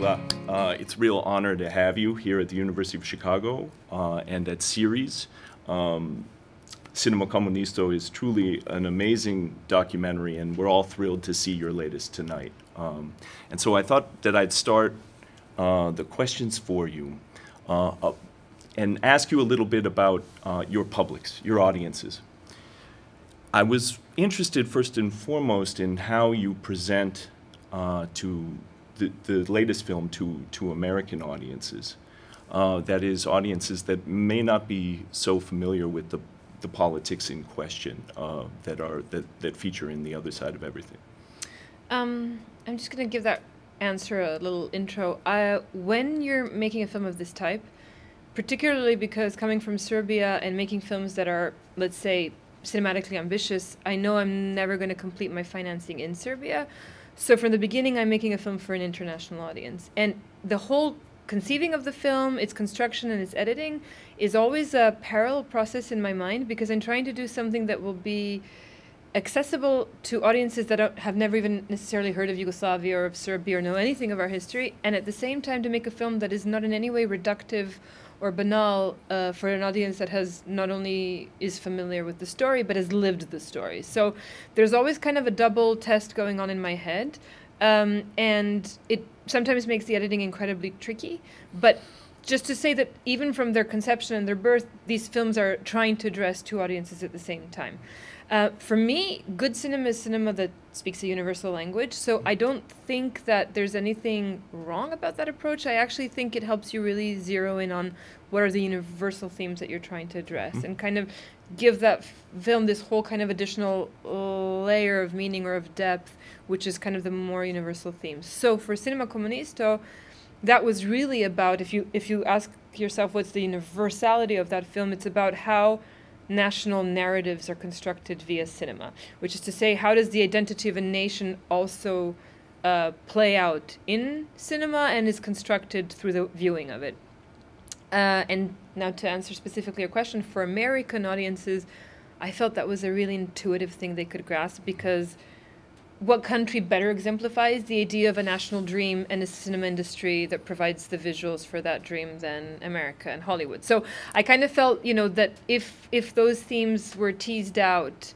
welcome, Uh, it's a real honor to have you here at the University of Chicago uh, and at CEERES. Um, Cinema Komunisto is truly an amazing documentary, and we're all thrilled to see your latest tonight. Um, and so I thought that I'd start uh, the questions for you uh, and ask you a little bit about uh, your publics, your audiences. I was interested first and foremost in how you present uh, to the, latest film to, to American audiences. Uh, that is, audiences that may not be so familiar with the, the politics in question uh, that, are, that, that feature in the other side of everything. Um, I'm just going to give that answer a little intro. Uh, when you're making a film of this type, particularly because coming from Serbia and making films that are, let's say, cinematically ambitious, I know I'm never going to complete my financing in Serbia. So from the beginning, I'm making a film for an international audience. And the whole conceiving of the film, its construction, and its editing is always a parallel process in my mind because I'm trying to do something that will be accessible to audiences that have never even necessarily heard of Yugoslavia or of Serbia or know anything of our history, and at the same time to make a film that is not in any way reductive or banal uh, for an audience that has not only is familiar with the story but has lived the story. So there's always kind of a double test going on in my head, um, and it sometimes makes the editing incredibly tricky. But just to say that even from their conception and their birth, these films are trying to address two audiences at the same time. Uh, for me, good cinema is cinema that speaks a universal language. So I don't think that there's anything wrong about that approach. I actually think it helps you really zero in on what are the universal themes that you're trying to address mm-hmm. and kind of give that f- film this whole kind of additional layer of meaning or of depth, which is kind of the more universal themes. So for Cinema Komunisto, that was really about if you if you ask yourself what's the universality of that film, it's about how national narratives are constructed via cinema, which is to say, how does the identity of a nation also uh, play out in cinema and is constructed through the viewing of it. Uh, and now, to answer specifically your question, for American audiences, I felt that was a really intuitive thing they could grasp because what country better exemplifies the idea of a national dream and a cinema industry that provides the visuals for that dream than America and Hollywood? So I kind of felt, you know, that if if those themes were teased out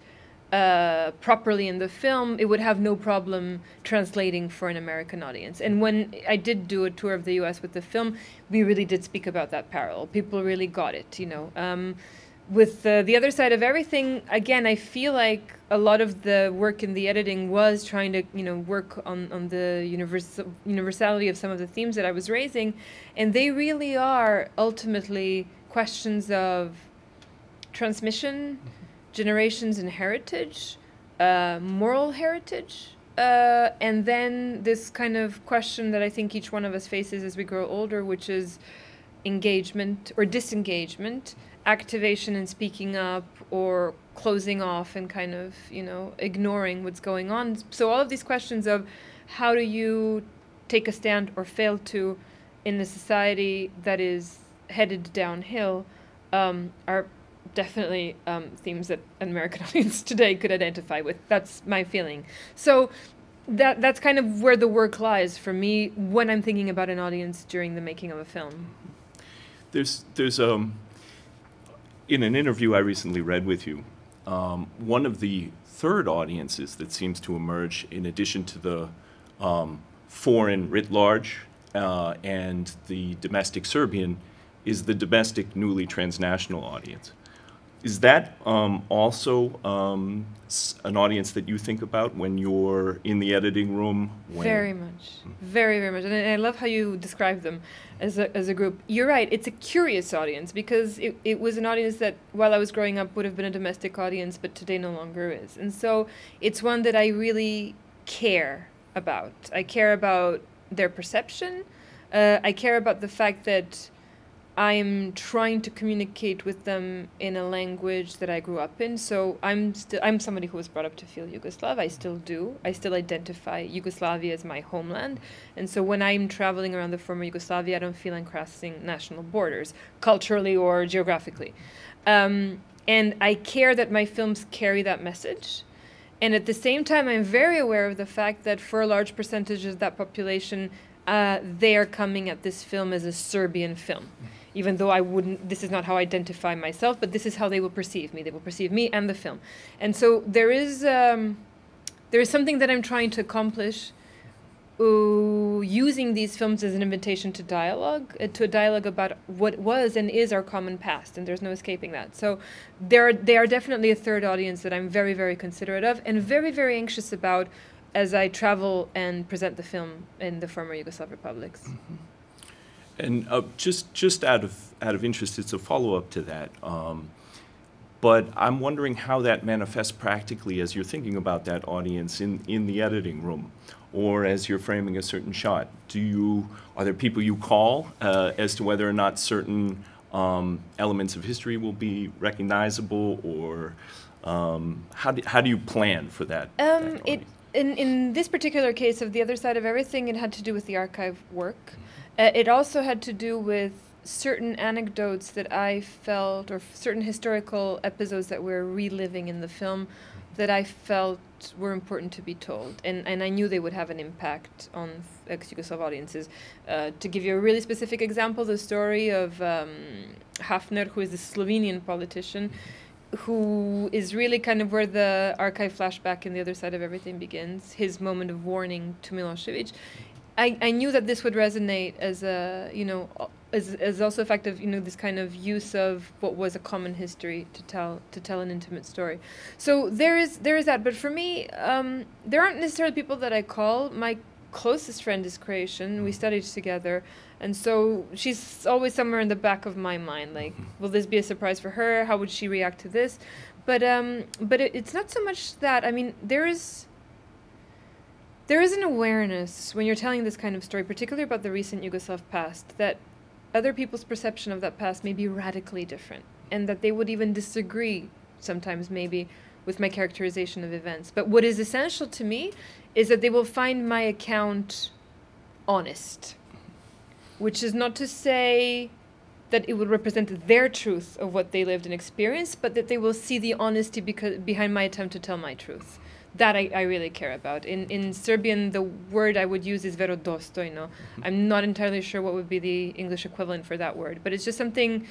uh, properly in the film, it would have no problem translating for an American audience. And when I did do a tour of the U.S. with the film, we really did speak about that parallel. People really got it, you know. Um, with uh, the other side of everything, again, I feel like a lot of the work in the editing was trying to, you know, work on, on the universal, universality of some of the themes that I was raising. And they really are ultimately questions of transmission, generations and heritage, uh, moral heritage, uh, and then this kind of question that I think each one of us faces as we grow older, which is engagement or disengagement activation and speaking up or closing off and kind of you know ignoring what's going on so all of these questions of how do you take a stand or fail to in a society that is headed downhill um, are definitely um, themes that an American audience today could identify with. That's my feeling. So that that's kind of where the work lies for me when I'm thinking about an audience during the making of a film. There's there's um in an interview I recently read with you, um, one of the third audiences that seems to emerge, in addition to the um, foreign writ large uh, and the domestic Serbian, is the domestic newly transnational audience. Is that um, also um, an audience that you think about when you're in the editing room? very much, very, very much. And I love how you describe them as a, as a group. You're right, it's a curious audience because it, it was an audience that, while I was growing up, would have been a domestic audience, but today no longer is. And so it's one that I really care about. I care about their perception. Uh, I care about the fact that I'm trying to communicate with them in a language that I grew up in. So I'm still I'm somebody who was brought up to feel Yugoslav. I still do. I still identify Yugoslavia as my homeland. And so when I'm traveling around the former Yugoslavia, I don't feel I'm crossing national borders, culturally or geographically. Um, and I care that my films carry that message. And at the same time, I'm very aware of the fact that for a large percentage of that population, uh, they are coming at this film as a Serbian film. Even though I wouldn't, this is not how I identify myself, but this is how they will perceive me. They will perceive me and the film. And so there is, um, there is something that I'm trying to accomplish uh, using these films as an invitation to dialogue, uh, to a dialogue about what was and is our common past, and there's no escaping that. So, there they are definitely a third audience that I'm very, very considerate of, and very, very anxious about as I travel and present the film in the former Yugoslav republics. Mm-hmm. And uh, just just out of out of interest, it's a follow up to that. Um, but I'm wondering how that manifests practically as you're thinking about that audience in, in the editing room or as you're framing a certain shot? Do you, are there people you call uh, as to whether or not certain um, elements of history will be recognizable or um, how, do, how do you plan for that? Um, that it, in, in this particular case of The Other Side of Everything, it had to do with the archive work. Mm-hmm. Uh, it also had to do with certain anecdotes that I felt, or certain historical episodes that we're reliving in the film, that I felt were important to be told, and and I knew they would have an impact on ex-Yugoslav audiences. Uh, to give you a really specific example, the story of um, Hafner, who is a Slovenian politician, who is really kind of where the archive flashback in the other side of everything begins. His moment of warning to Milosevic. I, I knew that this would resonate as a you know as, as also effective you know this kind of use of what was a common history to tell to tell an intimate story so there is there is that but for me um, there aren't necessarily people that I call my closest friend is Croatian we studied together and so she's always somewhere in the back of my mind like mm-hmm. will this be a surprise for her how would she react to this but um but it, it's not so much that I mean there is there is an awareness when you're telling this kind of story, particularly about the recent Yugoslav past, that other people's perception of that past may be radically different, and that they would even disagree sometimes, maybe, with my characterization of events. But what is essential to me is that they will find my account honest, which is not to say that it would represent their truth of what they lived and experienced, but that they will see the honesty because, behind my attempt to tell my truth that I, I really care about. In in Serbian, the word I would use is verodostojno. Mm-hmm. I'm not entirely sure what would be the English equivalent for that word, but it's just something.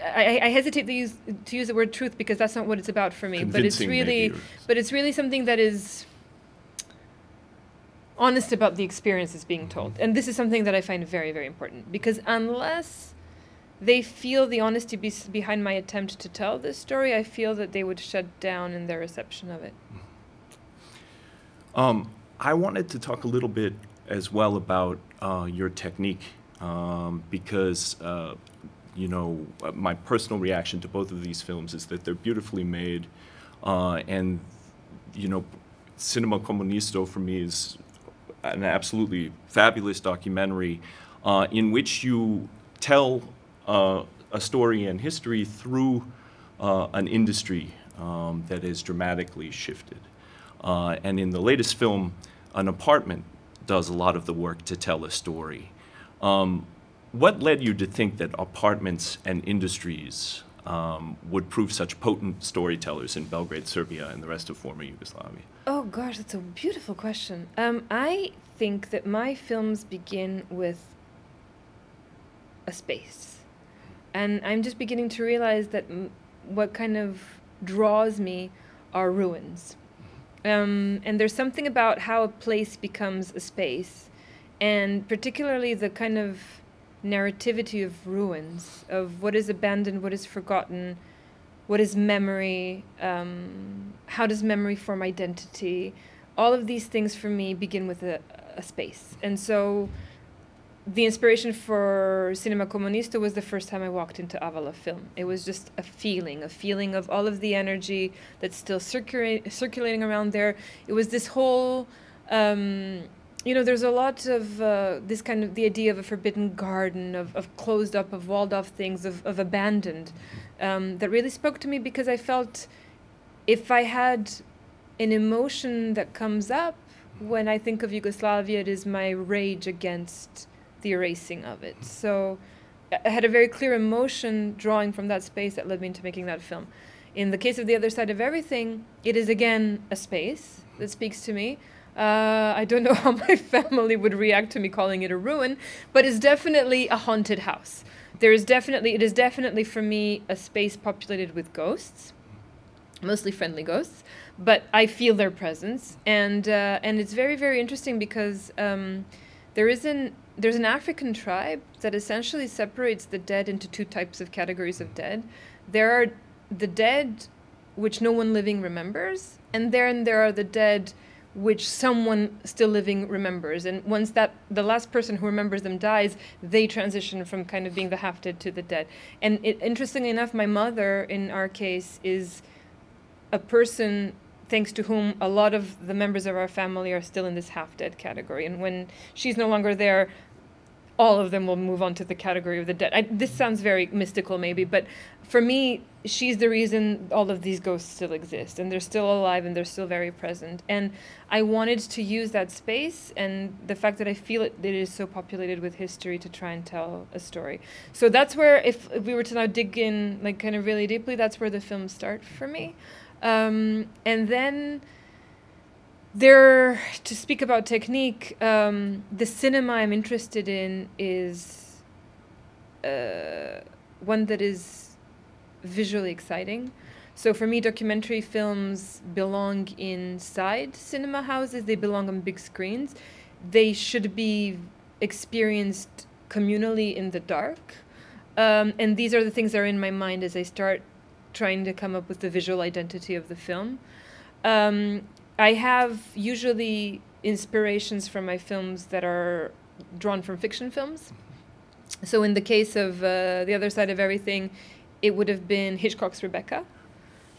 I, I hesitate to use to use the word truth because that's not what it's about for me. But it's really, but it's really something that is honest about the experiences being told, and this is something that I find very very important because unless they feel the honesty be- behind my attempt to tell this story, I feel that they would shut down in their reception of it. Um, I wanted to talk a little bit as well about uh, your technique um, because, uh, you know, my personal reaction to both of these films is that they're beautifully made. Uh, and, you know, Cinema Komunisto for me is an absolutely fabulous documentary uh, in which you tell uh, a story and history through an industry um, that has dramatically shifted. Uh, and in the latest film, an apartment does a lot of the work to tell a story. Um, what led you to think that apartments and industries um, would prove such potent storytellers in Belgrade, Serbia, and the rest of former Yugoslavia? Oh gosh, that's a beautiful question. Um, I think that my films begin with a space. And I'm just beginning to realize that what kind of draws me are ruins. Um, and there's something about how a place becomes a space, and particularly the kind of narrativity of ruins, of what is abandoned, what is forgotten, what is memory, um, how does memory form identity. All of these things for me begin with a, a space. And so the inspiration for Cinema Comunisto was the first time I walked into Avala film. It was just a feeling, a feeling of all of the energy that's still circulating circulating around there. It was this whole, um, you know, there's a lot of uh, this kind of the idea of a forbidden garden, of, of closed up, of walled off things, of, of abandoned, um, that really spoke to me because I felt if I had an emotion that comes up when I think of Yugoslavia, it is my rage against the erasing of it. So I had a very clear emotion drawing from that space that led me into making that film. In the case of The Other Side of Everything, it is again a space that speaks to me. Uh, I don't know how my family would react to me calling it a ruin, but it's definitely a haunted house. There is definitely, it is definitely for me a space populated with ghosts, mostly friendly ghosts, but I feel their presence, and uh, and it's very very interesting because um, there is an there's an African tribe that essentially separates the dead into two types of categories of dead. There are the dead which no one living remembers, and then there are the dead which someone still living remembers. And once that the last person who remembers them dies, they transition from kind of being the half dead to the dead. And it, interestingly enough, my mother, in our case, is a person thanks to whom a lot of the members of our family are still in this half dead category. And when she's no longer there, all of them will move on to the category of the dead. I, this sounds very mystical, maybe, but for me, she's the reason all of these ghosts still exist, and they're still alive and they're still very present. And I wanted to use that space and the fact that I feel it, it is so populated with history to try and tell a story. So that's where, if, if we were to now dig in, like kind of really deeply, that's where the films start for me. Um, and then there to speak about technique um, the cinema i'm interested in is uh, one that is visually exciting. So for me documentary films belong inside cinema houses. They belong on big screens. They should be experienced communally in the dark. Um, and these are the things that are in my mind as i start trying to come up with the visual identity of the film. Um, I have usually inspirations from my films that are drawn from fiction films. So in the case of uh, The Other Side of Everything, it would have been Hitchcock's Rebecca,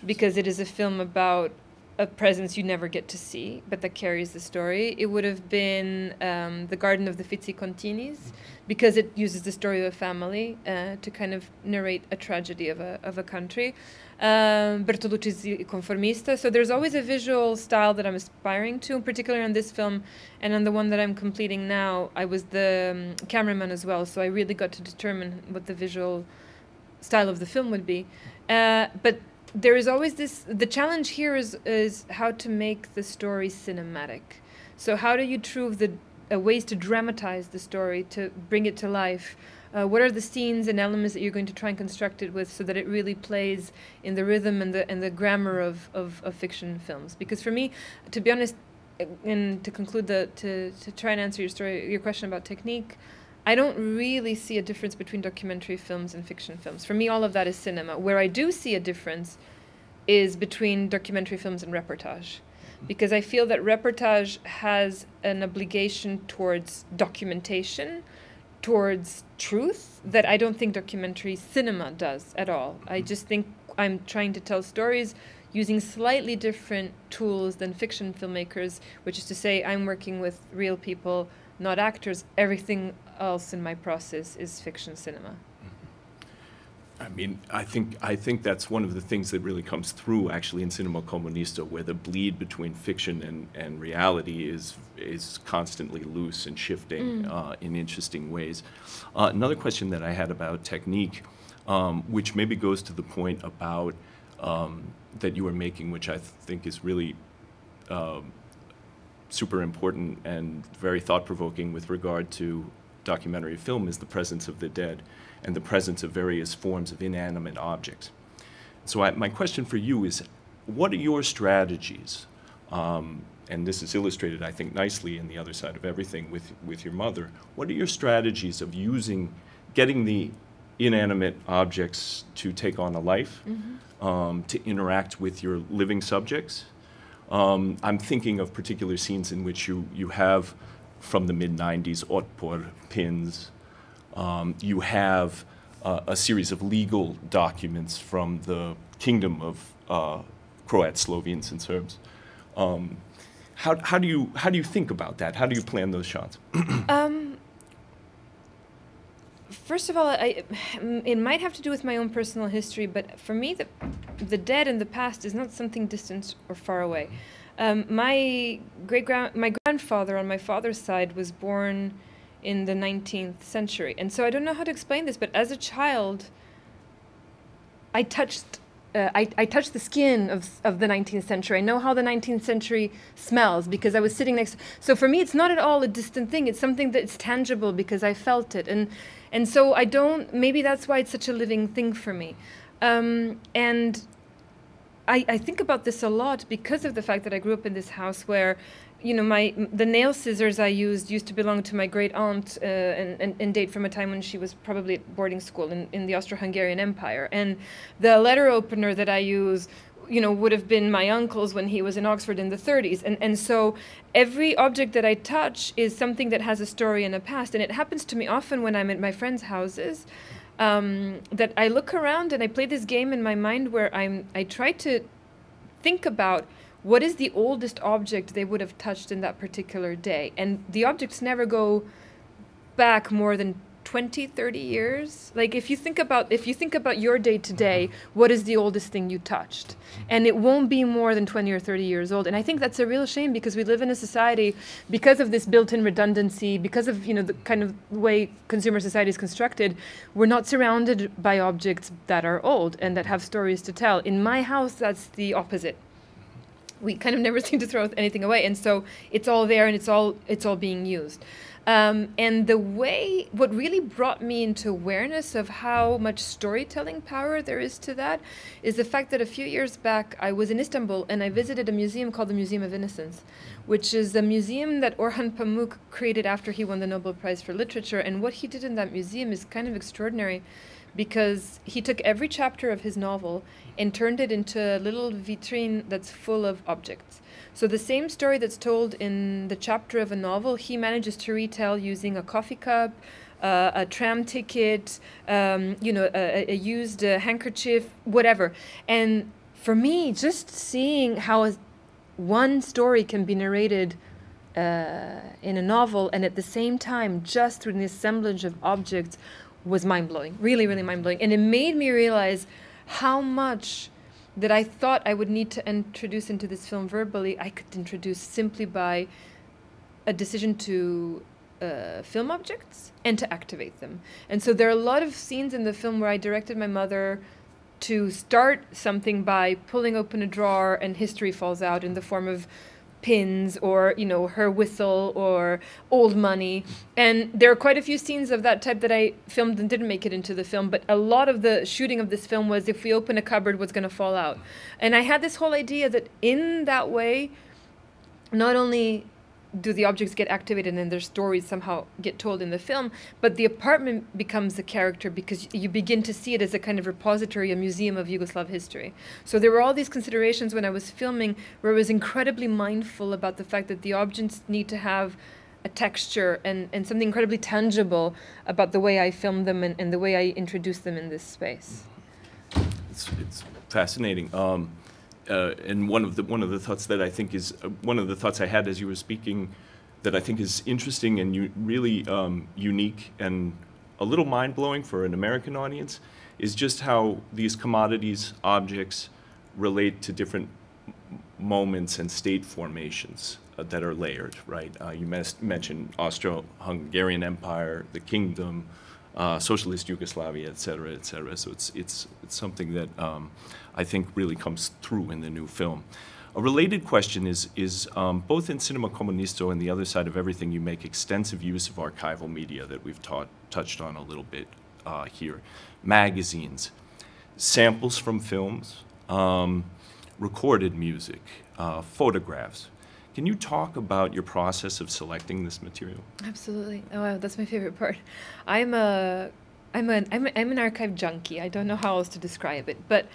because it is a film about a presence you never get to see, but that carries the story. It would have been um, The Garden of the Finzi-Continis, because it uses the story of a family uh, to kind of narrate a tragedy of a, of a country. Um, Bertolucci's Conformista. So there's always a visual style that I'm aspiring to, particularly on this film and on the one that I'm completing now. I was the um, cameraman as well, so I really got to determine what the visual style of the film would be. Uh, but there is always this the challenge here is is how to make the story cinematic so how do you prove the uh, ways to dramatize the story to bring it to life uh, what are the scenes and elements that you're going to try and construct it with so that it really plays in the rhythm and the and the grammar of, of, of fiction films because for me to be honest and to conclude the to, to try and answer your story your question about technique I don't really see a difference between documentary films and fiction films. For me, all of that is cinema. Where I do see a difference is between documentary films and reportage. Because I feel that reportage has an obligation towards documentation, towards truth, that I don't think documentary cinema does at all. I mm-hmm. just think I'm trying to tell stories using slightly different tools than fiction filmmakers, which is to say, I'm working with real people, not actors. Everything else in my process is fiction cinema. I mean, I think I think that's one of the things that really comes through actually in Cinema Komunisto, where the bleed between fiction and, and reality is is constantly loose and shifting mm. uh, in interesting ways. Uh, another question that I had about technique, um, which maybe goes to the point about um, that you were making, which I th think is really um, super important and very thought provoking with regard to documentary film is the presence of the dead and the presence of various forms of inanimate objects. So I, my question for you is, what are your strategies? Um, and this is illustrated, I think, nicely in the other side of everything with, with your mother. What are your strategies of using, getting the inanimate objects to take on a life, mm-hmm. um, to interact with your living subjects? Um, I'm thinking of particular scenes in which you, you have from the mid 90s, Otpor pins. Um, you have uh, a series of legal documents from the kingdom of uh, Croats, Slovenes, and Serbs. Um, how, how, do you, how do you think about that? How do you plan those shots? um, first of all, I, it might have to do with my own personal history, but for me, the, the dead and the past is not something distant or far away. Um, my great grand my grandfather on my father's side was born in the 19th century, and so I don't know how to explain this, but as a child, I touched uh, I, I touched the skin of, of the 19th century. I know how the 19th century smells because I was sitting next. So for me, it's not at all a distant thing. It's something that's tangible because I felt it, and and so I don't. Maybe that's why it's such a living thing for me. Um, and I, I think about this a lot because of the fact that I grew up in this house where you know, my the nail scissors I used used to belong to my great aunt uh, and, and, and, date from a time when she was probably at boarding school in, in the Austro-Hungarian Empire. And the letter opener that I use, you know, would have been my uncle's when he was in Oxford in the 30s. And and so every object that I touch is something that has a story and a past. And it happens to me often when I'm at my friends' houses. Um, that I look around and I play this game in my mind where I'm I try to think about what is the oldest object they would have touched in that particular day? And the objects never go back more than 20 30 years. Like if you think about if you think about your day to day mm-hmm. what is the oldest thing you touched? And it won't be more than 20 or 30 years old. And i think that's a real shame because we live in a society because of this built-in redundancy because of you know the kind of way consumer society is constructed we're not surrounded by objects that are old and that have stories to tell. In my house that's the opposite we kind of never seem to throw anything away. And so it's all there and it's all it's all being used. Um, and the way what really brought me into awareness of how much storytelling power there is to that is the fact that a few years back i was in istanbul and i visited a museum called the museum of innocence which is a museum that orhan pamuk created after he won the nobel prize for literature. And what he did in that museum is kind of extraordinary because he took every chapter of his novel and turned it into a little vitrine that's full of objects. So the same story that's told in the chapter of a novel, he manages to retell using a coffee cup, uh, a tram ticket, um, you know, a, a used uh, handkerchief, whatever. And for me, just seeing how a, one story can be narrated uh, in a novel and at the same time, just through the assemblage of objects, was mind blowing. Really, really mind blowing. And it made me realize how much that I thought I would need to introduce into this film verbally, I could introduce simply by a decision to uh, film objects and to activate them. And so there are a lot of scenes in the film where I directed my mother to start something by pulling open a drawer and history falls out in the form of pins or you know her whistle or old money. And there are quite a few scenes of that type that i filmed and didn't make it into the film but a lot of the shooting of this film was if we open a cupboard what's going to fall out. And i had this whole idea that in that way not only do the objects get activated and their stories somehow get told in the film but the apartment becomes a character because you begin to see it as a kind of repository a museum of yugoslav history. So there were all these considerations when i was filming where i was incredibly mindful about the fact that the objects need to have a texture and, and something incredibly tangible about the way i film them and, and the way i introduce them in this space. It's, it's fascinating. Um, uh, and one of the one of the thoughts that I think is uh, one of the thoughts I had as you were speaking that I think is interesting and really um, unique and a little mind blowing for an American audience is just how these commodities objects relate to different moments and state formations uh, that are layered. Right? Uh, you mentioned Austro-Hungarian Empire, the kingdom. Uh, socialist Yugoslavia, et cetera, et cetera. So it's, it's, it's something that um, I think really comes through in the new film. A related question is, is um, both in Cinema Komunisto and the other side of everything, you make extensive use of archival media that we've taught, touched on a little bit uh, here. Magazines, samples from films, um, recorded music, uh, photographs. Can you talk about your process of selecting this material? Absolutely. Oh, wow, that's my favorite part. I'm a I'm an I'm, a, I'm an archive junkie. I don't know how else to describe it, but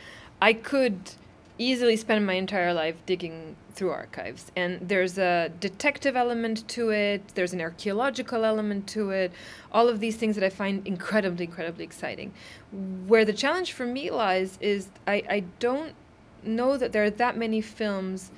I could easily spend my entire life digging through archives. And there's a detective element to it, there's an archaeological element to it, all of these things that I find incredibly, incredibly exciting. Where the challenge for me lies is I, I don't know that there are that many films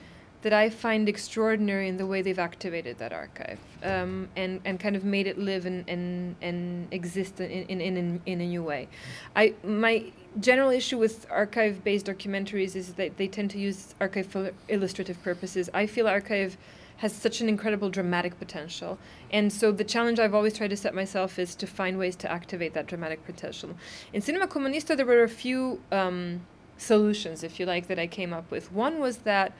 that I find extraordinary in the way they've activated that archive um, and, and kind of made it live and, and, and exist in, in, in, in a new way. I, my general issue with archive-based documentaries is that they tend to use archive for illustrative purposes. I feel archive has such an incredible dramatic potential. And so the challenge I've always tried to set myself is to find ways to activate that dramatic potential. In Cinema Komunisto, there were a few um, solutions, if you like, that I came up with. One was that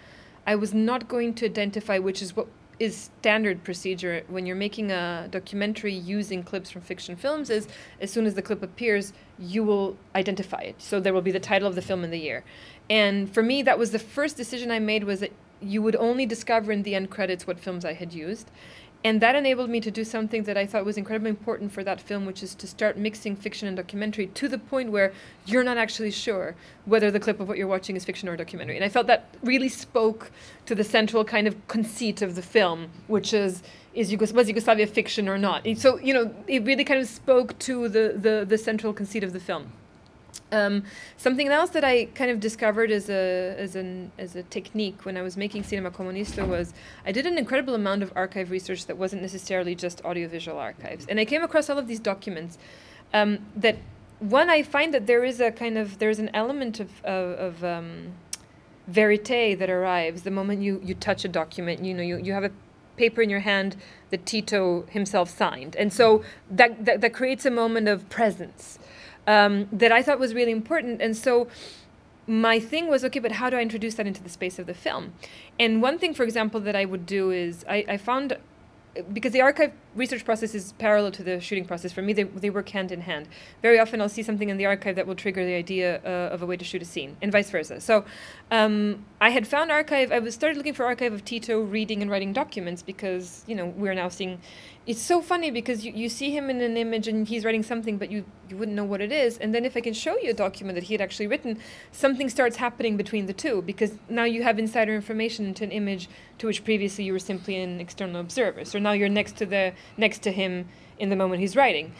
I was not going to identify, which is what is standard procedure when you're making a documentary using clips from fiction films is as soon as the clip appears you will identify it. So there will be the title of the film in the year. And for me that was the first decision i made was that you would only discover in the end credits what films i had used and that enabled me to do something that I thought was incredibly important for that film, which is to start mixing fiction and documentary to the point where you're not actually sure whether the clip of what you're watching is fiction or documentary. And I felt that really spoke to the central kind of conceit of the film, which is is Yugos- was Yugoslavia fiction or not? And so you know, it really kind of spoke to the the, the central conceit of the film. Um, something else that I kind of discovered as a as an as a technique when I was making Cinema Komunisto was I did an incredible amount of archive research that wasn't necessarily just audiovisual archives, and I came across all of these documents um, that one I find that there is a kind of there's an element of of, of um, verite that arrives the moment you you touch a document. You know, you you have a paper in your hand that Tito himself signed, and so that that, that creates a moment of presence um, that I thought was really important. And so my thing was okay, but how do I introduce that into the space of the film? And one thing, for example, that I would do is I, I found because the archive research process is parallel to the shooting process. For me, they, they work hand in hand. Very often, I'll see something in the archive that will trigger the idea uh, of a way to shoot a scene, and vice versa. So, um, I had found archive. I was started looking for archive of Tito reading and writing documents because you know we're now seeing. It's so funny because you, you see him in an image and he's writing something, but you, you wouldn't know what it is. And then if I can show you a document that he had actually written, something starts happening between the two because now you have insider information into an image to which previously you were simply an external observer. So now you're next to the next to him in the moment he's writing.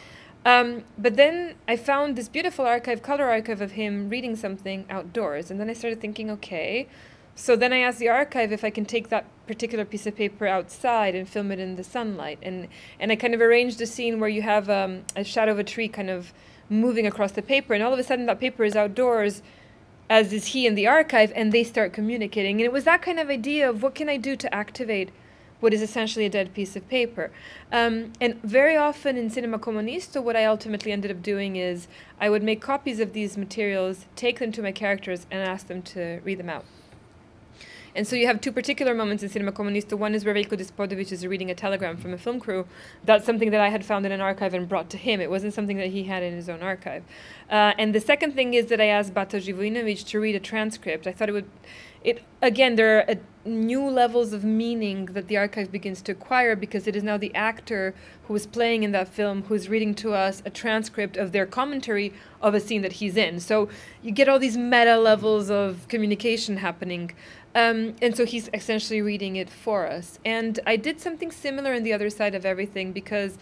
Um, but then I found this beautiful archive, color archive of him reading something outdoors. And then I started thinking, okay. So then I asked the archive if I can take that particular piece of paper outside and film it in the sunlight. And, and I kind of arranged a scene where you have um, a shadow of a tree kind of moving across the paper. And all of a sudden, that paper is outdoors, as is he in the archive, and they start communicating. And it was that kind of idea of what can I do to activate what is essentially a dead piece of paper. Um, and very often in Cinema Komunisto, what I ultimately ended up doing is I would make copies of these materials, take them to my characters, and ask them to read them out. And so you have two particular moments in Cinema Komunisto. One is where Veljko Despodovic is reading a telegram from a film crew. That's something that I had found in an archive and brought to him. It wasn't something that he had in his own archive. Uh, and the second thing is that I asked Bata Živojinovic to read a transcript. I thought it would it again there are new levels of meaning that the archive begins to acquire because it is now the actor who is playing in that film who's reading to us a transcript of their commentary of a scene that he's in so you get all these meta levels of communication happening um, and so he's essentially reading it for us and i did something similar in the other side of everything because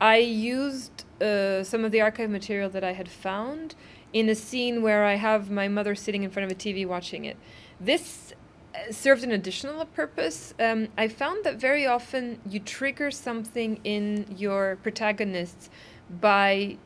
i used uh, some of the archive material that i had found in a scene where i have my mother sitting in front of a tv watching it this uh, served an additional purpose. Um, I found that very often you trigger something in your protagonists by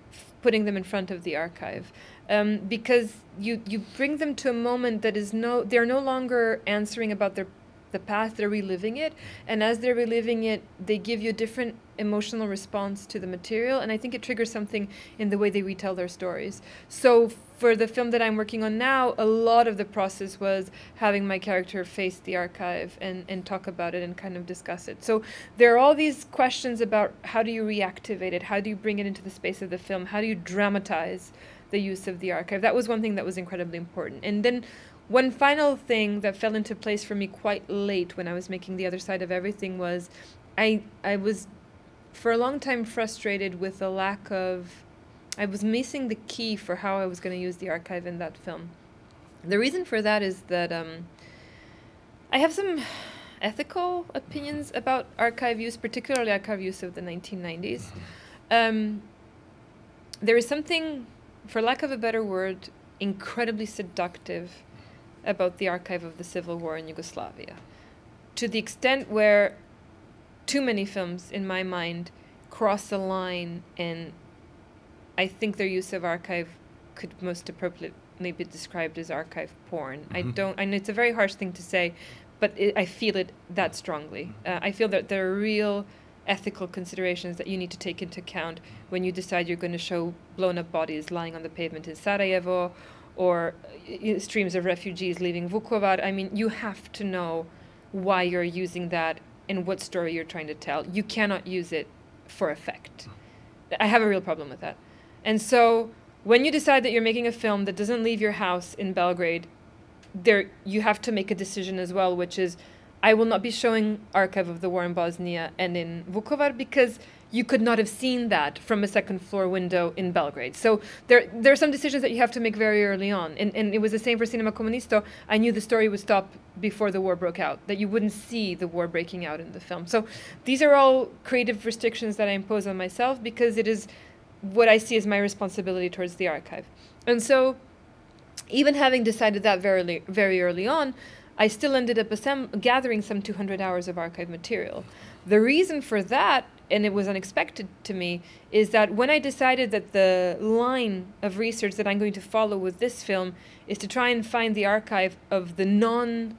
putting them in front of the archive. Um, because you, you bring them to a moment that is no, they're no longer answering about their the past, they're reliving it. And as they're reliving it, they give you a different emotional response to the material. And I think it triggers something in the way they retell their stories. So for the film that I'm working on now, a lot of the process was having my character face the archive and, and talk about it and kind of discuss it. So there are all these questions about how do you reactivate it? How do you bring it into the space of the film? How do you dramatize the use of the archive? That was one thing that was incredibly important. And then one final thing that fell into place for me quite late when I was making the other side of everything was I I was for a long time frustrated with the lack of I was missing the key for how I was going to use the archive in that film. The reason for that is that um, I have some ethical opinions about archive use, particularly archive use of the 1990s. Um, there is something, for lack of a better word, incredibly seductive about the archive of the civil war in Yugoslavia, to the extent where too many films, in my mind, cross the line and I think their use of archive could most appropriately be described as archive porn. Mm-hmm. I don't. and it's a very harsh thing to say, but it, I feel it that strongly. Uh, I feel that there are real ethical considerations that you need to take into account when you decide you're going to show blown up bodies lying on the pavement in Sarajevo, or uh, streams of refugees leaving Vukovar. I mean, you have to know why you're using that and what story you're trying to tell. You cannot use it for effect. I have a real problem with that. And so when you decide that you're making a film that doesn't leave your house in Belgrade, there you have to make a decision as well, which is I will not be showing archive of the war in Bosnia and in Vukovar because you could not have seen that from a second floor window in Belgrade. So there, there are some decisions that you have to make very early on. And, and it was the same for Cinema Komunisto. I knew the story would stop before the war broke out, that you wouldn't see the war breaking out in the film. So these are all creative restrictions that I impose on myself because it is what I see as my responsibility towards the archive. And so even having decided that very, very early on, I still ended up assemb- gathering some 200 hours of archive material. The reason for that, and it was unexpected to me, is that when I decided that the line of research that I'm going to follow with this film is to try and find the archive of the non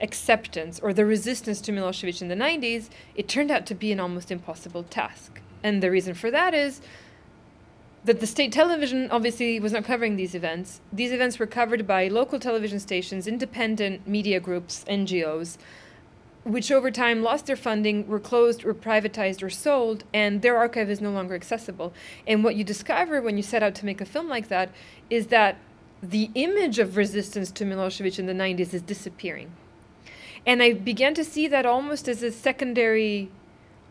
acceptance or the resistance to Milosevic in the 90s, it turned out to be an almost impossible task. And the reason for that is that the state television obviously was not covering these events. These events were covered by local television stations, independent media groups, NGOs, which over time lost their funding, were closed, or privatized, or sold, and their archive is no longer accessible. And what you discover when you set out to make a film like that is that the image of resistance to Milosevic in the 90s is disappearing. And I began to see that almost as a secondary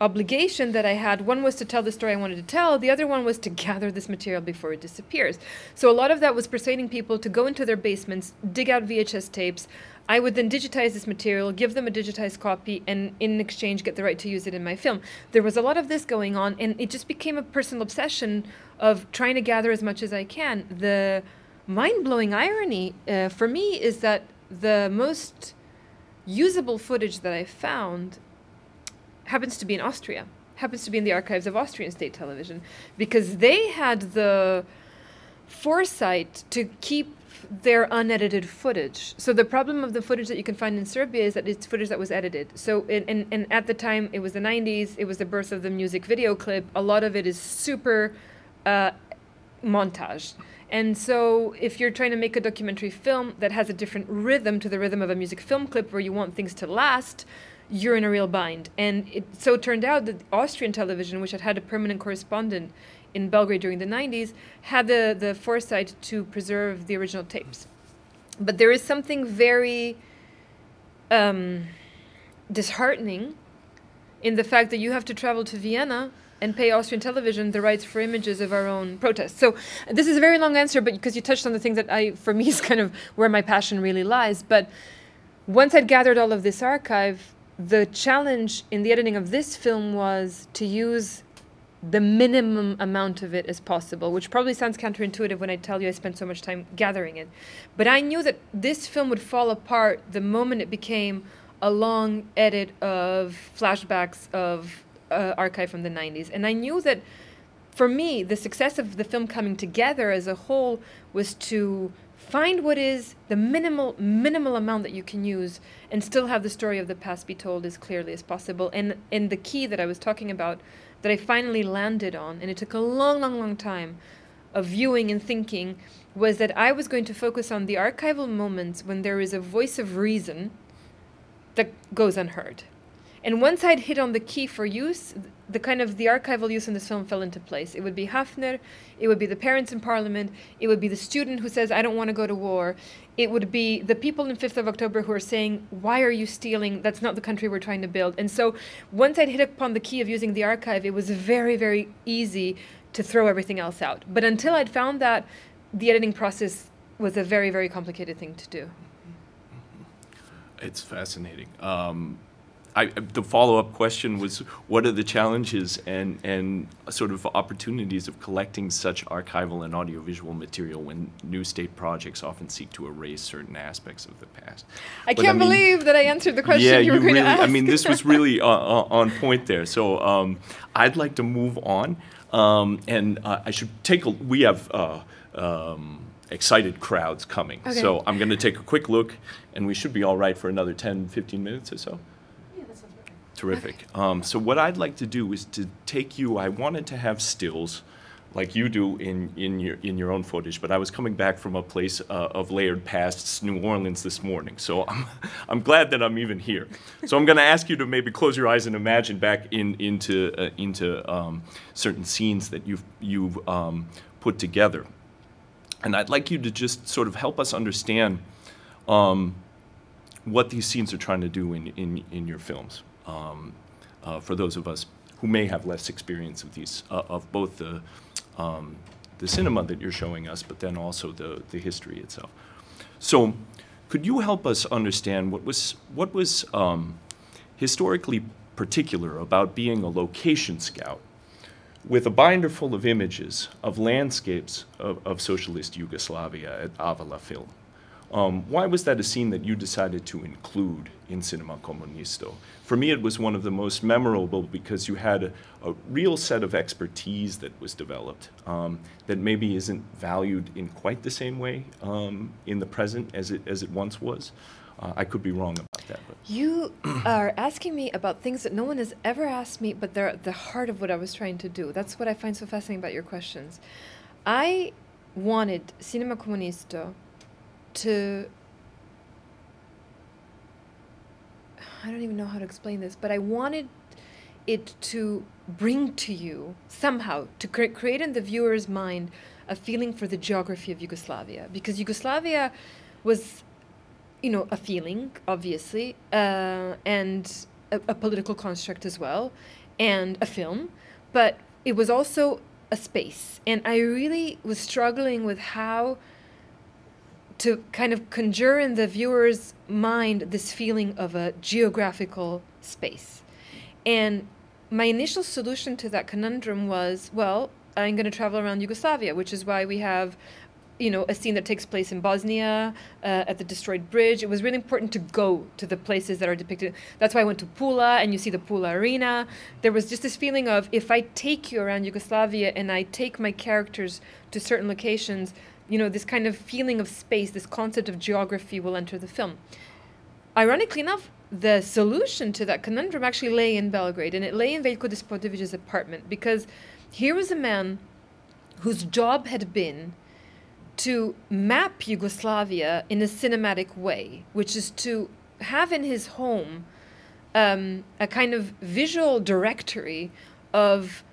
obligation that I had. One was to tell the story I wanted to tell, the other one was to gather this material before it disappears. So a lot of that was persuading people to go into their basements, dig out VHS tapes. I would then digitize this material, give them a digitized copy, and in exchange get the right to use it in my film. There was a lot of this going on, and it just became a personal obsession of trying to gather as much as I can. The mind blowing irony uh, for me is that the most usable footage that I found happens to be in Austria, happens to be in the archives of Austrian state television, because they had the foresight to keep their unedited footage. So the problem of the footage that you can find in Serbia is that it's footage that was edited. So in, and at the time it was the 90s, it was the birth of the music video clip. A lot of it is super uh, montaged. And so if you're trying to make a documentary film that has a different rhythm to the rhythm of a music film clip where you want things to last, you're in a real bind. And it so turned out that Austrian television, which had had a permanent correspondent in Belgrade during the 90s, had the, the foresight to preserve the original tapes. But there is something very um, disheartening in the fact that you have to travel to Vienna and pay Austrian television the rights for images of our own protests. So this is a very long answer, but because you touched on the thing that I, for me, is kind of where my passion really lies. But once I'd gathered all of this archive, the challenge in the editing of this film was to use the minimum amount of it as possible, which probably sounds counterintuitive when I tell you I spent so much time gathering it. But I knew that this film would fall apart the moment it became a long edit of flashbacks of uh, archive from the 90s. And I knew that for me, the success of the film coming together as a whole was to find what is the minimal minimal amount that you can use and still have the story of the past be told as clearly as possible. And and the key that I was talking about that I finally landed on and it took a long long long time of viewing and thinking was that I was going to focus on the archival moments when there is a voice of reason that goes unheard. And once I'd hit on the key for use, the kind of the archival use in this film fell into place. It would be Hafner, it would be the parents in parliament, it would be the student who says, I don't want to go to war. It would be the people in 5th of October who are saying, Why are you stealing? That's not the country we're trying to build. And so once I'd hit upon the key of using the archive, it was very, very easy to throw everything else out. But until I'd found that, the editing process was a very, very complicated thing to do. It's fascinating. Um, I, the follow-up question was, what are the challenges and, and sort of opportunities of collecting such archival and audiovisual material when new state projects often seek to erase certain aspects of the past? I but, can't I mean, believe that I answered the question yeah, you were going really, to ask. I mean, this was really uh, uh, on point there. So um, I'd like to move on, um, and uh, I should take a. We have. Uh, um, excited crowds coming. Okay. So I'm going to take a quick look, and we should be all right for another 10, 15 minutes or so. Terrific. Um, so what I'd like to do is to take you, I wanted to have stills like you do in, in your in your own footage, but I was coming back from a place uh, of layered pasts, New Orleans, this morning. So I'm I'm glad that I'm even here. So I'm going to ask you to maybe close your eyes and imagine back in into uh, into um, certain scenes that you've you've um, put together, and I'd like you to just sort of help us understand um, what these scenes are trying to do in in, in your films. Um, uh, for those of us who may have less experience of these, uh, of both the um, the cinema that you're showing us, but then also the, the history itself. So, could you help us understand what was, what was um, historically particular about being a location scout with a binder full of images of landscapes of, of socialist Yugoslavia at Avala Film? Um, why was that a scene that you decided to include in Cinema Komunisto? For me, it was one of the most memorable because you had a, a real set of expertise that was developed um, that maybe isn't valued in quite the same way um, in the present as it, as it once was. Uh, I could be wrong about that. But. You are asking me about things that no one has ever asked me, but they're at the heart of what I was trying to do. That's what I find so fascinating about your questions. I wanted Cinema Komunisto to I don't even know how to explain this, but I wanted it to bring to you somehow to cre- create in the viewer's mind a feeling for the geography of Yugoslavia. Because Yugoslavia was you know a feeling obviously uh, and a, a political construct as well and a film but it was also a space. And I really was struggling with how to kind of conjure in the viewer's mind this feeling of a geographical space. And my initial solution to that conundrum was well, I'm going to travel around Yugoslavia, which is why we have you know, a scene that takes place in Bosnia uh, at the destroyed bridge. It was really important to go to the places that are depicted. That's why I went to Pula and you see the Pula arena. There was just this feeling of if I take you around Yugoslavia and I take my characters to certain locations, you know, this kind of feeling of space, this concept of geography will enter the film. Ironically enough, the solution to that conundrum actually lay in Belgrade, and it lay in Veljko Despotović's apartment, because here was a man whose job had been to map Yugoslavia in a cinematic way, which is to have in his home um, a kind of visual directory of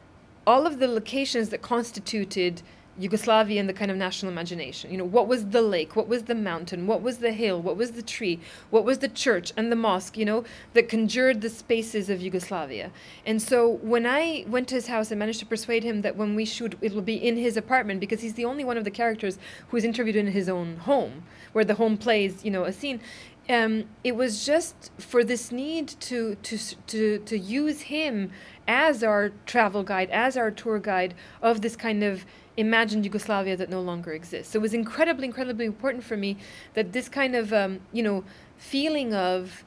all of the locations that constituted Yugoslavia and the kind of national imagination. You know, what was the lake? What was the mountain? What was the hill? What was the tree? What was the church and the mosque, you know, that conjured the spaces of Yugoslavia? And so when I went to his house, I managed to persuade him that when we shoot, it will be in his apartment because he's the only one of the characters who is interviewed in his own home, where the home plays, you know, a scene. Um, it was just for this need to to to to use him as our travel guide, as our tour guide of this kind of imagined Yugoslavia that no longer exists. So it was incredibly, incredibly important for me that this kind of, um, you know, feeling of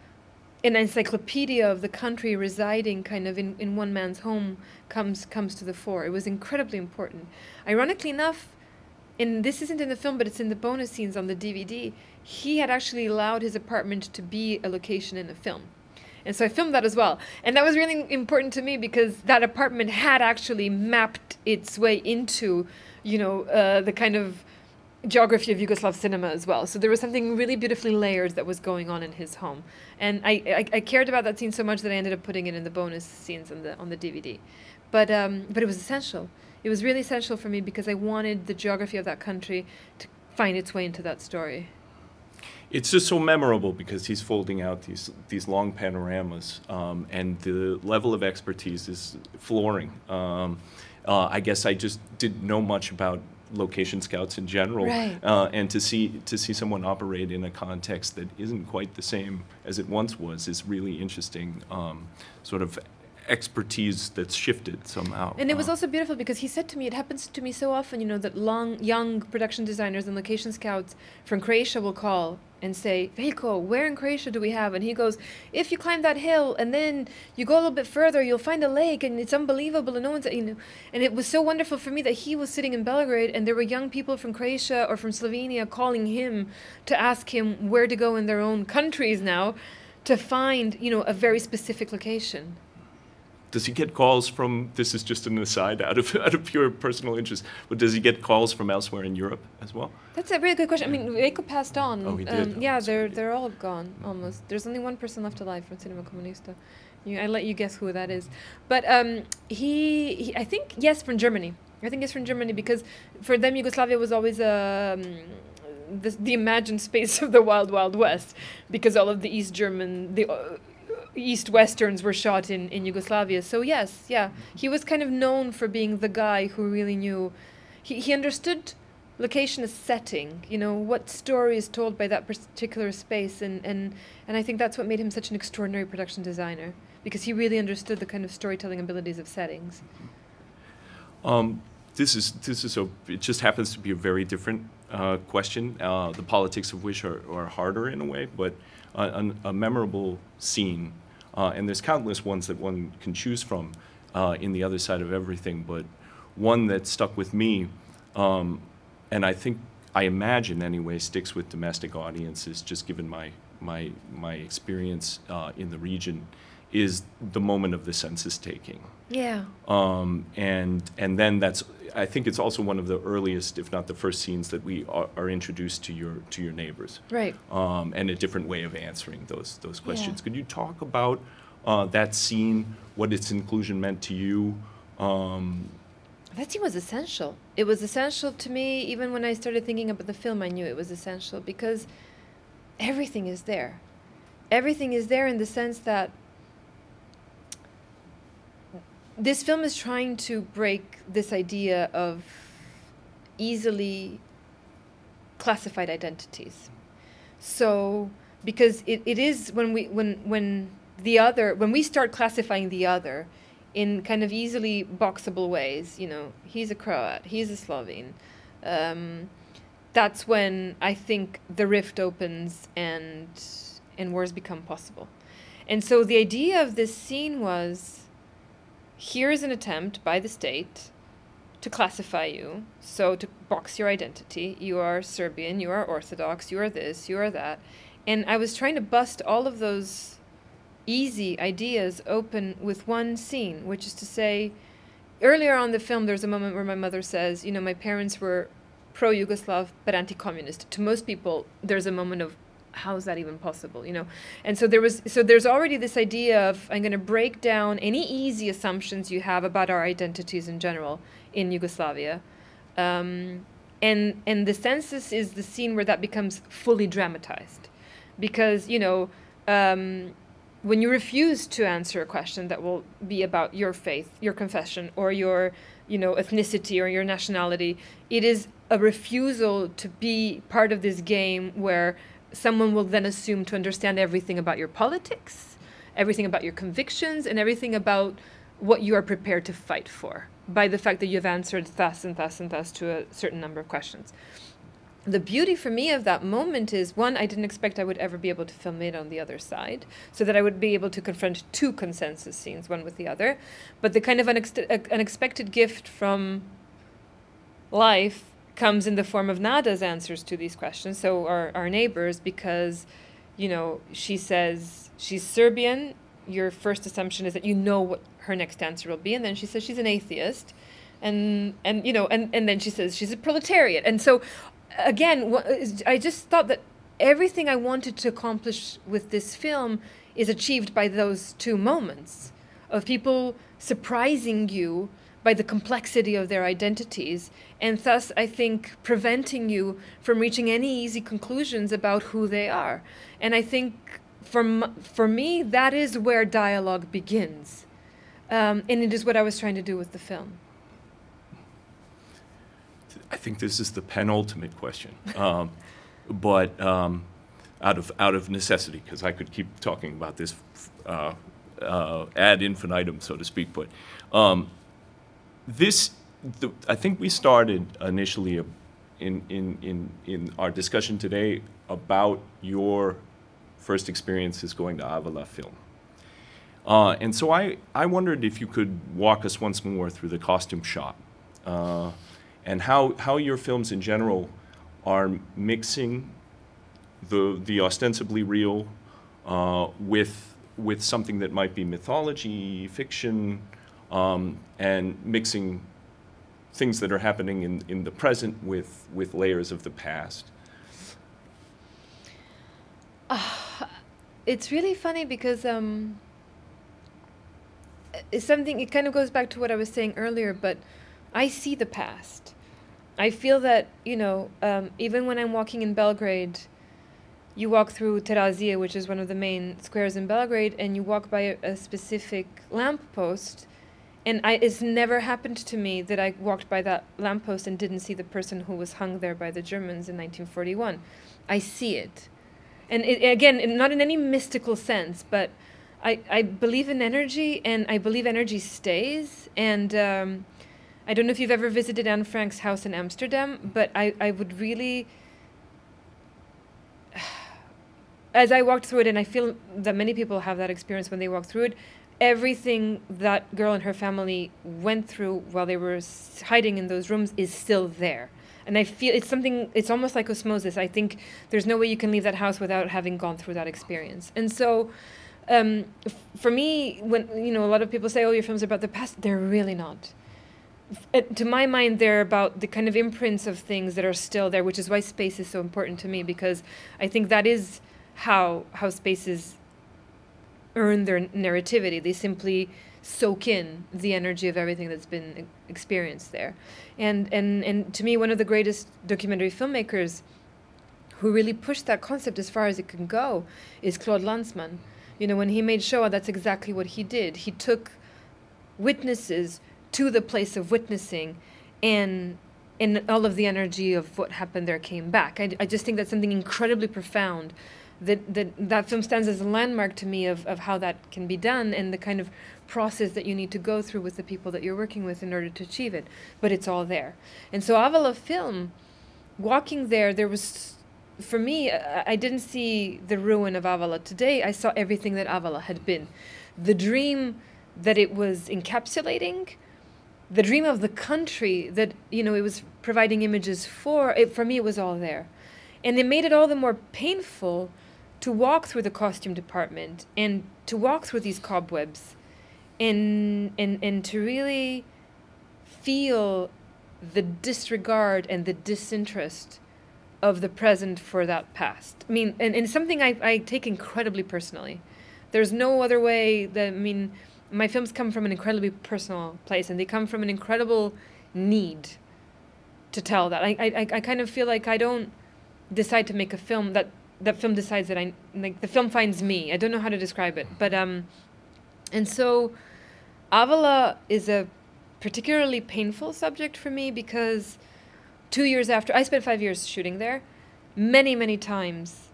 an encyclopedia of the country residing kind of in, in one man's home comes comes to the fore. It was incredibly important. Ironically enough, and this isn't in the film, but it's in the bonus scenes on the DVD, he had actually allowed his apartment to be a location in the film. And so I filmed that as well. And that was really important to me because that apartment had actually mapped its way into, you know, uh, the kind of geography of Yugoslav cinema as well. So there was something really beautifully layered that was going on in his home. And I, I, I cared about that scene so much that I ended up putting it in the bonus scenes on the on the DVD. But um, but it was essential. It was really essential for me because I wanted the geography of that country to find its way into that story it's just so memorable because he's folding out these these long panoramas, um, and the level of expertise is flooring. Um, uh, I guess I just didn't know much about location scouts in general, right. uh, and to see to see someone operate in a context that isn't quite the same as it once was is really interesting. Um, sort of expertise that's shifted somehow. And it was uh, also beautiful because he said to me, it happens to me so often, you know, that long, young production designers and location scouts from Croatia will call and say, Veljko, where in Croatia do we have? And he goes, if you climb that hill and then you go a little bit further, you'll find a lake and it's unbelievable and no one's, you know. And it was so wonderful for me that he was sitting in Belgrade and there were young people from Croatia or from Slovenia calling him to ask him where to go in their own countries now to find, you know, a very specific location. Does he get calls from? This is just an aside out of out of pure personal interest. But does he get calls from elsewhere in Europe as well? That's a really good question. I mean, Veljko passed on. Oh, he did? Um, Oh, yeah, that's they're they're all gone almost. There's only one person left alive from Cinema Komunisto. You, I let you guess who that is. But um, he, he, I think, yes, from Germany. I think it's from Germany because for them Yugoslavia was always um, the, the imagined space of the wild, wild west because all of the East German, the uh, East Westerns were shot in, in Yugoslavia. So yes, yeah, he was kind of known for being the guy who really knew. He, he understood location as setting you know what story is told by that particular space and, and and i think that's what made him such an extraordinary production designer because he really understood the kind of storytelling abilities of settings Um, this is this is a. It just happens to be a very different uh, question. Uh, the politics of which are, are harder in a way, but a, an- a memorable scene, uh, and there's countless ones that one can choose from uh, in the other side of everything. But one that stuck with me, um, and I think I imagine anyway sticks with domestic audiences, just given my my my experience uh, in the region, is the moment of the census taking. yeah Um, and and then that's I think it's also one of the earliest, if not the first, scenes that we are, are introduced to your to your neighbors, right um, and a different way of answering those those questions. Yeah. Could you talk about uh, that scene, what its inclusion meant to you? Um, that scene was essential it was essential to me even when i started thinking about the film i knew it was essential because everything is there everything is there in the sense that this film is trying to break this idea of easily classified identities. So because it, it is when we when when the other when we start classifying the other in kind of easily boxable ways, you know, he's a Croat, he's a Slovene. Um, that's when I think the rift opens and and wars become possible. And so the idea of this scene was here is an attempt by the state to classify you, so to box your identity. You are Serbian, you are Orthodox, you are this, you are that. And I was trying to bust all of those easy ideas open with one scene, which is to say, earlier on the film, there's a moment where my mother says, you know, my parents were pro Yugoslav but anti communist. To most people, there's a moment of, how is that even possible you know? And so there was so there's already this idea of i'm going to break down any easy assumptions you have about our identities in general in yugoslavia. Um, and and the census is the scene where that becomes fully dramatized. Because you know um, when you refuse to answer a question that will be about your faith your confession or your you know ethnicity or your nationality it is a refusal to be part of this game where someone will then assume to understand everything about your politics, everything about your convictions, and everything about what you are prepared to fight for by the fact that you've answered thus and thus and thus to a certain number of questions. The beauty for me of that moment is one, I didn't expect I would ever be able to film it on the other side, so that I would be able to confront two consensus scenes, one with the other. But the kind of unex- uh, unexpected gift from life comes in the form of Nada's answers to these questions. So our, our neighbors, because, you know, she says she's Serbian. Your first assumption is that you know what her next answer will be, and then she says she's an atheist, and and you know, and and then she says she's a proletariat. And so, again, I just thought that everything I wanted to accomplish with this film is achieved by those two moments of people surprising you by the complexity of their identities, and thus, I think, preventing you from reaching any easy conclusions about who they are. And I think, for, for me, that is where dialogue begins. Um, and it is what I was trying to do with the film. I think this is the penultimate question, um, but um, out of out of necessity, because I could keep talking about this uh, uh, ad infinitum, so to speak. But um, this, the, I think we started initially in, in in in our discussion today about your first experiences going to Avala Film. Uh, and so I, I wondered if you could walk us once more through the costume shop uh, and how, how your films in general are mixing the, the ostensibly real uh, with, with something that might be mythology, fiction, um, and mixing things that are happening in, in the present with, with layers of the past. It's really funny because um, it's something. It kind of goes back to what I was saying earlier, but I see the past. I feel that you know, um, even when I'm walking in Belgrade, you walk through Terazije, which is one of the main squares in Belgrade, and you walk by a, a specific lamppost, and I, it's never happened to me that I walked by that lamppost and didn't see the person who was hung there by the Germans in 1941. I see it and it, again not in any mystical sense but I, I believe in energy and i believe energy stays and um, i don't know if you've ever visited anne frank's house in amsterdam but i, I would really as i walked through it and i feel that many people have that experience when they walk through it everything that girl and her family went through while they were hiding in those rooms is still there and I feel it's something. It's almost like osmosis. I think there's no way you can leave that house without having gone through that experience. And so, um, for me, when you know a lot of people say, "Oh, your films are about the past," they're really not. F- to my mind, they're about the kind of imprints of things that are still there, which is why space is so important to me because I think that is how how spaces earn their narrativity. They simply soak in the energy of everything that's been experienced there. And, and, and to me, one of the greatest documentary filmmakers who really pushed that concept as far as it can go is Claude Lanzmann. You know, when he made Shoah, that's exactly what he did. He took witnesses to the place of witnessing and and all of the energy of what happened there came back. I, I just think that's something incredibly profound that, that that film stands as a landmark to me of, of how that can be done and the kind of process that you need to go through with the people that you're working with in order to achieve it. But it's all there. And so Avala Film, walking there, there was, for me, I didn't see the ruin of Avala today. I saw everything that Avala had been. The dream that it was encapsulating, the dream of the country that, you know, it was providing images for, it, for me, it was all there. And it made it all the more painful to walk through the costume department and to walk through these cobwebs and and and to really feel the disregard and the disinterest of the present for that past. I mean, and, and something I, I take incredibly personally. There's no other way that, I mean, my films come from an incredibly personal place and they come from an incredible need to tell that. I, I, I kind of feel like I don't decide to make a film that that film decides that I like the film finds me. I don't know how to describe it, but um, and so Avala is a particularly painful subject for me because two years after I spent five years shooting there, many many times,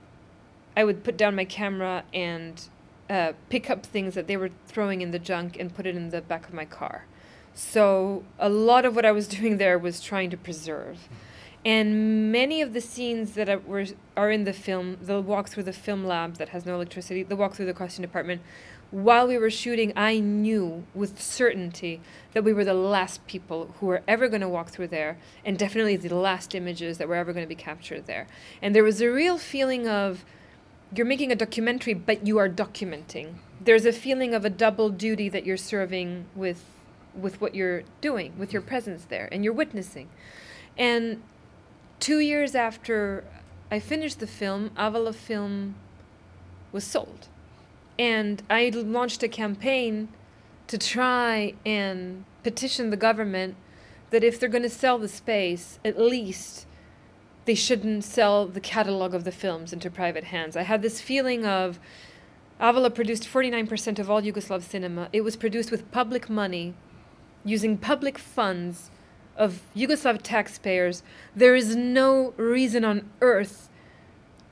I would put down my camera and uh, pick up things that they were throwing in the junk and put it in the back of my car. So a lot of what I was doing there was trying to preserve. And many of the scenes that are, were, are in the film, they'll walk through the film lab that has no electricity, they'll walk through the costume department. While we were shooting, I knew with certainty that we were the last people who were ever going to walk through there, and definitely the last images that were ever going to be captured there. And there was a real feeling of you're making a documentary, but you are documenting. There's a feeling of a double duty that you're serving with, with what you're doing, with your presence there, and you're witnessing. And two years after I finished the film, Avala Film was sold. And I launched a campaign to try and petition the government that if they're going to sell the space, at least they shouldn't sell the catalog of the films into private hands. I had this feeling of Avala produced 49% of all Yugoslav cinema. It was produced with public money, using public funds of Yugoslav taxpayers, there is no reason on earth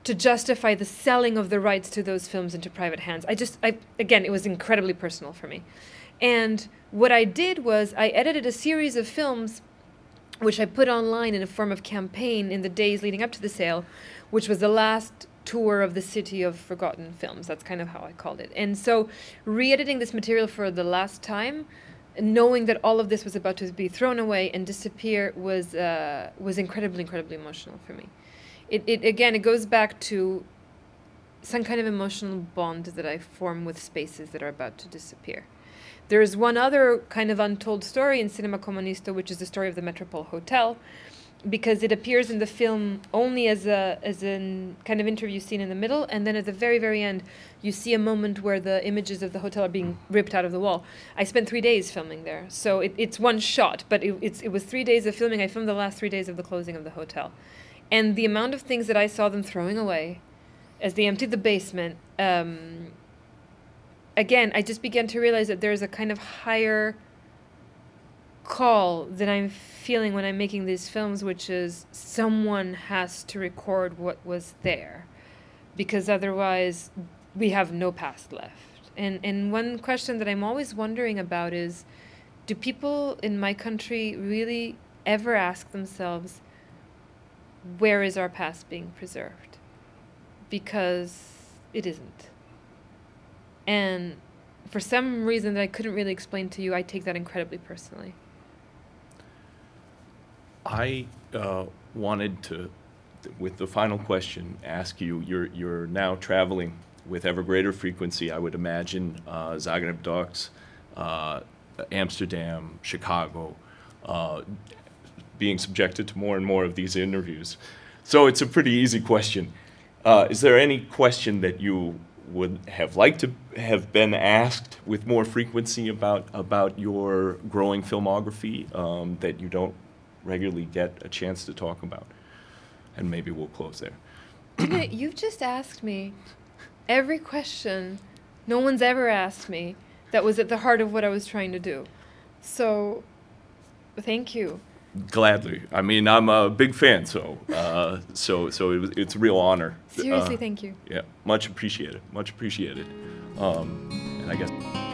to justify the selling of the rights to those films into private hands. I just, I, again, it was incredibly personal for me. And what I did was I edited a series of films which I put online in a form of campaign in the days leading up to the sale, which was the last tour of the city of forgotten films. That's kind of how I called it. And so, re editing this material for the last time knowing that all of this was about to be thrown away and disappear was uh, was incredibly incredibly emotional for me. It, it again it goes back to some kind of emotional bond that I form with spaces that are about to disappear. There's one other kind of untold story in Cinema Komunisto, which is the story of the Metropole Hotel, because it appears in the film only as a as a kind of interview scene in the middle, and then at the very very end, you see a moment where the images of the hotel are being ripped out of the wall. I spent three days filming there, so it, it's one shot, but it, it's it was three days of filming. I filmed the last three days of the closing of the hotel, and the amount of things that I saw them throwing away, as they emptied the basement. Um, again, I just began to realize that there's a kind of higher call that I'm feeling when I'm making these films, which is someone has to record what was there, because otherwise we have no past left. And and one question that I'm always wondering about is, do people in my country really ever ask themselves, where is our past being preserved? Because it isn't. And for some reason that I couldn't really explain to you, I take that incredibly personally. I uh, wanted to, with the final question, ask you, you're, you're now traveling with ever greater frequency, I would imagine, uh, ZagrebDox, uh, Amsterdam, Chicago, uh, being subjected to more and more of these interviews. So it's a pretty easy question. Uh, is there any question that you would have liked to have been asked with more frequency about, about your growing filmography um, that you don't regularly get a chance to talk about? And maybe we'll close there. You've just asked me every question no one's ever asked me that was at the heart of what I was trying to do. So, thank you. Gladly. I mean, I'm a big fan, so uh, so so it was, it's a real honor. Seriously, Uh, thank you. Yeah, much appreciated. Much appreciated. Um, and I guess.